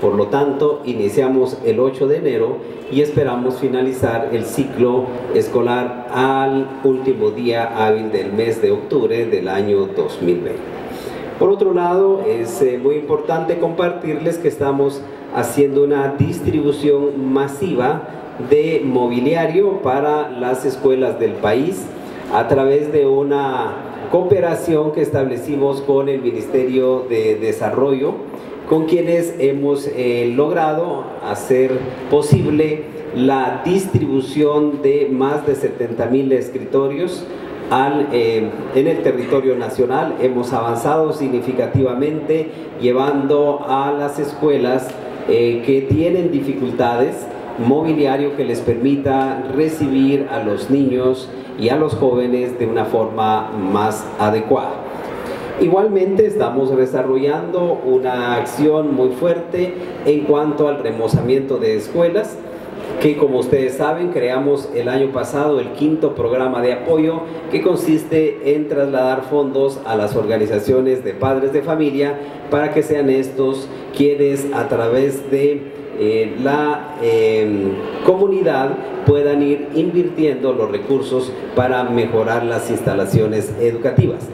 Por lo tanto, iniciamos el 8 de enero y esperamos finalizar el ciclo escolar al último día hábil del mes de octubre del año 2020. Por otro lado, es eh, muy importante compartirles que estamos haciendo una distribución masiva de mobiliario para las escuelas del país a través de una cooperación que establecimos con el Ministerio de Desarrollo con quienes hemos eh, logrado hacer posible la distribución de más de 70 mil escritorios eh, en el territorio nacional. Hemos avanzado significativamente llevando a las escuelas eh, que tienen dificultades mobiliario que les permita recibir a los niños y a los jóvenes de una forma más adecuada. Igualmente estamos desarrollando una acción muy fuerte en cuanto al remozamiento de escuelas, que como ustedes saben creamos el año pasado el quinto programa de apoyo que consiste en trasladar fondos a las organizaciones de padres de familia para que sean estos quienes a través de la em, comunidad puedan ir invirtiendo los recursos para mejorar las instalaciones educativas.